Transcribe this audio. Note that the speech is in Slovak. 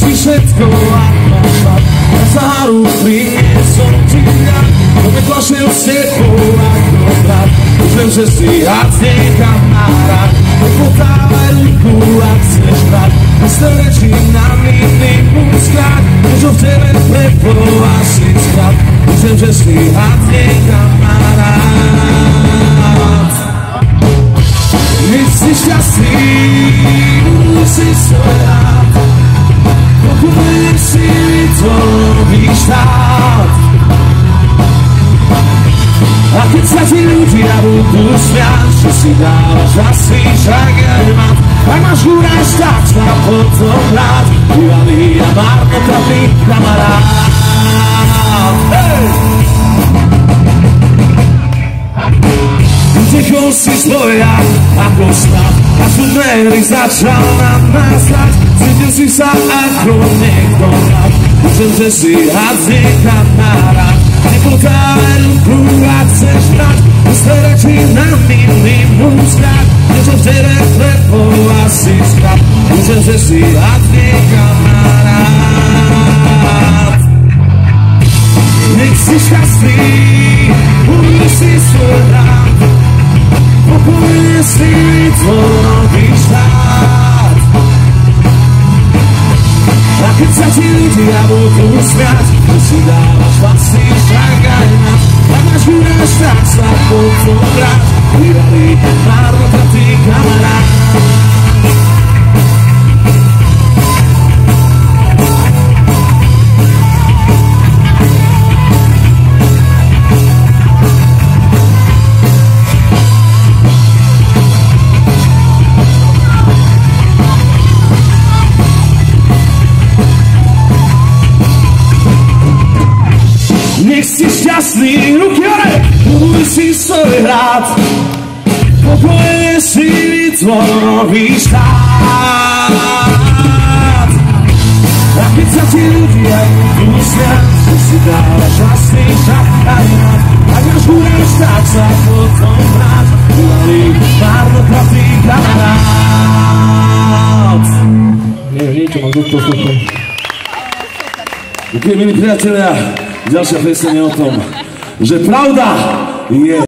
ti všetko šat. Na záru priniesol ti ja, to mi tlačil s tebou ako brat. Už viem, že si hádne kamarát, nepotávaj ruku, ak chceš brať. Nastavečí na minimum skrát, než v tebe prepolo asi skrát. Už viem, že si hádne kamarát. A keď sa ti ľudia budú smiať, že si dávaš asi však aj mám. Ak máš úraj štát, sa potom rád, bývalý a marnotravný kamarát. Hey! Utekol si svoja ako stav A dvery začal na nás hrať Cítil si sa ako niekto rád Viem, že si hadzí kamarát Nepodávaj ruku a chceš rád Pokojne si vytvorí štát A keď sa ti ľudia budú smiať Ty si dávaš vlasy však aj nás A máš guráž, tak sa potom Nech si šťastný, ruky hore, buď si svoj hrad. Pokojne si vytvorí štát. A keď sa ti ľudia smiať, že si dávaš vlastný šak aj nad. Ak máš húraš, tak sa potom vrát. Uvalí marnotratný kamarát. Nie, niečo mám do toho sluchom. Ďakujem, milí priatelia. Zawsze jestem o tym, że prawda jest.